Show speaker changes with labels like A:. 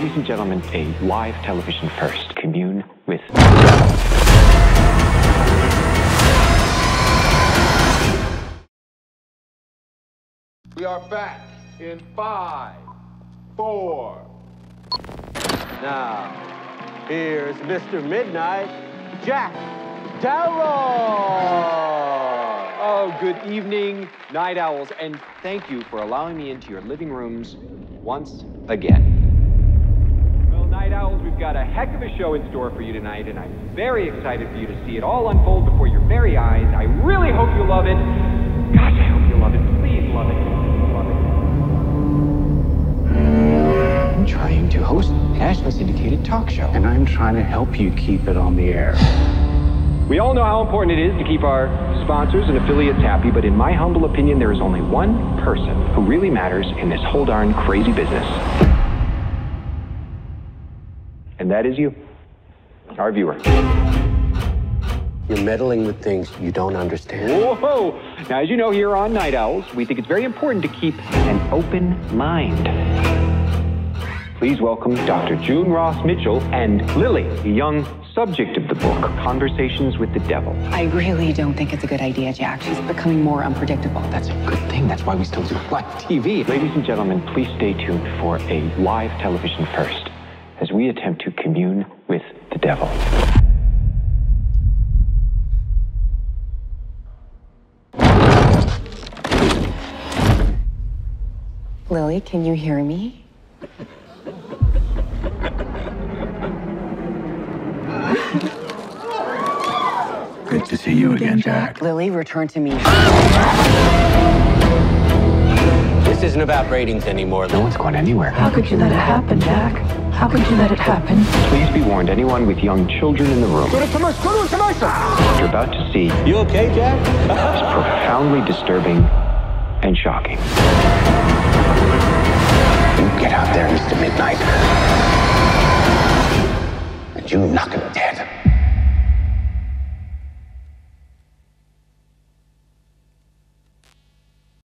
A: Ladies and gentlemen, a live television first. Commune with.
B: We are back in five, four.
C: Now, here's Mr. Midnight, Jack Delroy.
D: Oh, good evening, night owls, and thank you for allowing me into your living rooms once again. Well, night owls, we've got a heck of a show in store for you tonight, and I'm very excited for you to see it all unfold before your very eyes. I really hope you love it. Gosh, I hope you love it. Please love it. Love it.
A: I'm trying to host a nationally syndicated talk show.
E: and I'm trying to help you keep it on the air.
D: We all know how important it is to keep our sponsors and affiliates happy, but in my humble opinion, there is only one person who really matters in this whole darn crazy business. And that is you, our viewer.
E: You're meddling with things you don't understand.
D: Whoa! Now, as you know, here on Night Owls, we think it's very important to keep an open mind. Please welcome Dr. June Ross Mitchell and Lily, the young subject of the book, Conversations with the Devil.
F: I really don't think it's a good idea, Jack. She's becoming more unpredictable.
A: That's a good thing. That's why we still do live TV. Ladies and gentlemen, please stay tuned for a live television first as we attempt to commune with the devil.
F: Lily, can you hear me?
E: Good to see you again, Jack.
F: Lily, return to me.
E: This isn't about ratings anymore.
A: No one's going anywhere.
G: How could you let it happen, Jack? How could you let it happen?
A: Please be warned, anyone with young children in the room. Go to. Go to. You're about to see.
E: You okay, Jack?
A: It's profoundly disturbing and shocking.
C: You get out there, Mr. Midnight, and you knock him dead.